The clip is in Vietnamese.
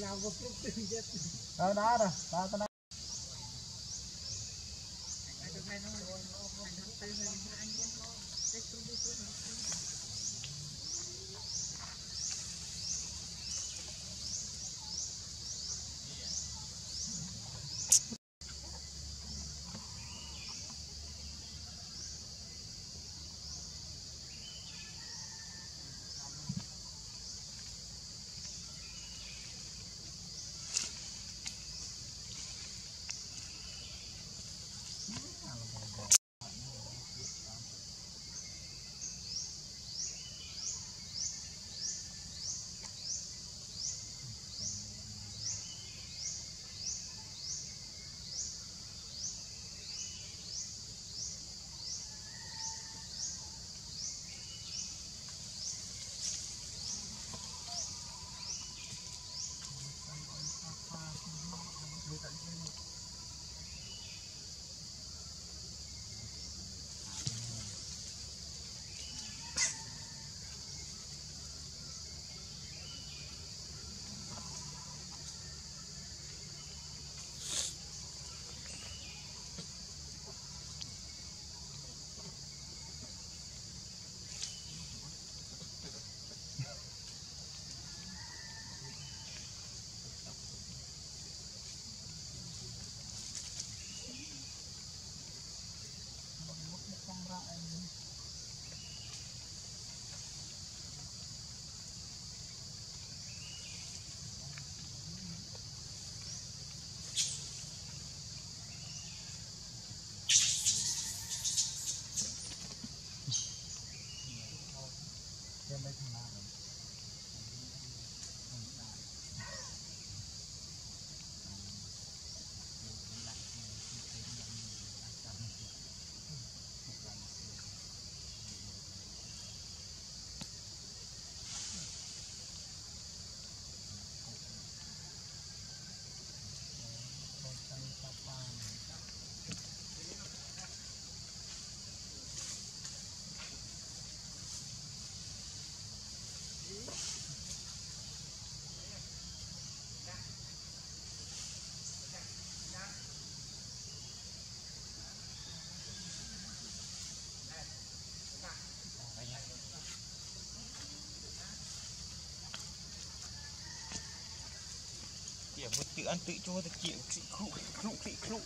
làm một lúc tiền chết đó đó rồi đó cái chịu kiểu tự ăn tự chua thì chịu tự khụ khụ khụ khụ